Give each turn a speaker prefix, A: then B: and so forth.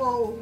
A: ou